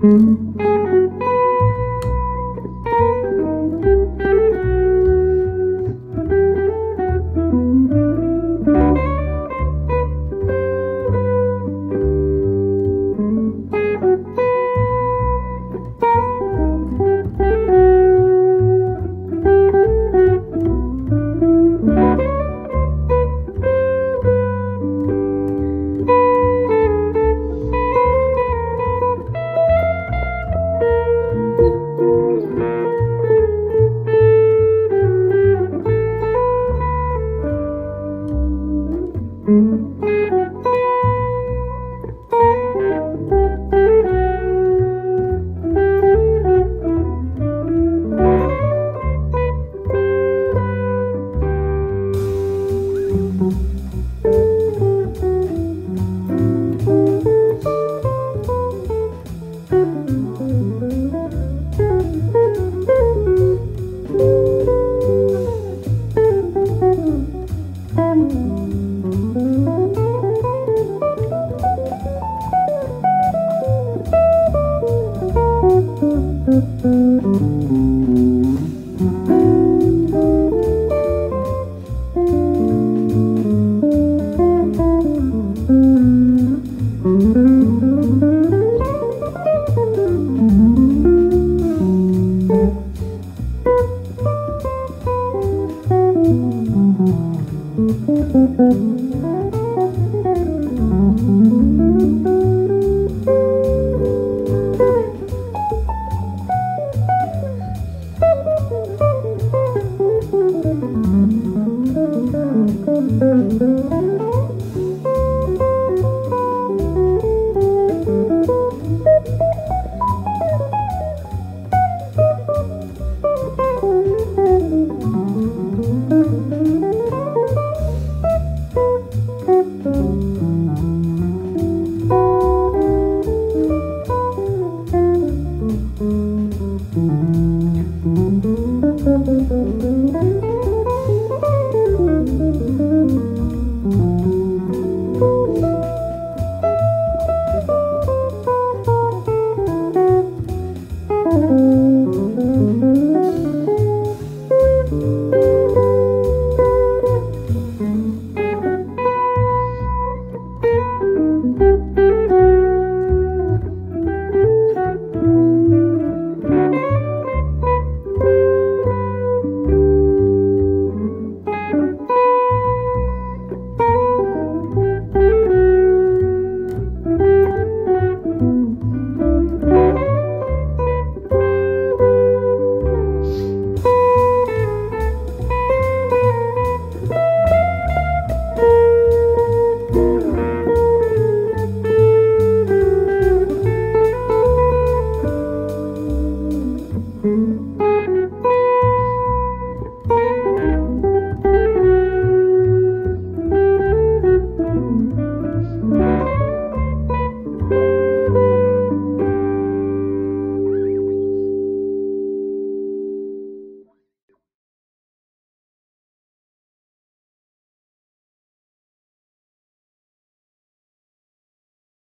Mm-hmm. Thank Música